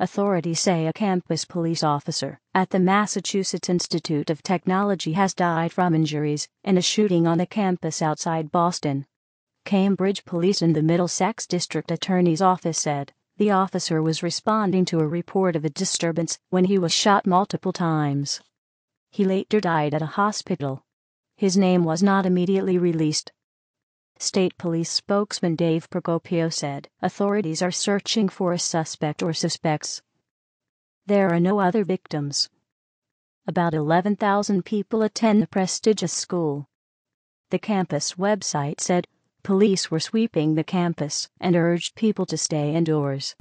Authorities say a campus police officer at the Massachusetts Institute of Technology has died from injuries in a shooting on a campus outside Boston. Cambridge Police and the Middlesex District Attorney's Office said the officer was responding to a report of a disturbance when he was shot multiple times. He later died at a hospital. His name was not immediately released. State Police spokesman Dave Procopio said authorities are searching for a suspect or suspects. There are no other victims. About 11,000 people attend the prestigious school. The campus website said police were sweeping the campus and urged people to stay indoors.